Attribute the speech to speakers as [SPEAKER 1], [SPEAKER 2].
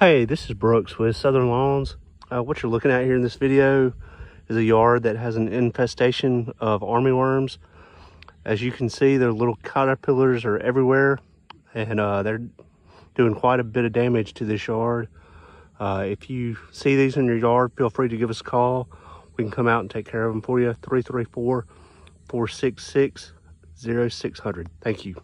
[SPEAKER 1] Hey, this is Brooks with Southern Lawns. Uh, what you're looking at here in this video is a yard that has an infestation of armyworms. As you can see, their little caterpillars are everywhere and uh, they're doing quite a bit of damage to this yard. Uh, if you see these in your yard, feel free to give us a call. We can come out and take care of them for you. 334 466 0600. Thank you.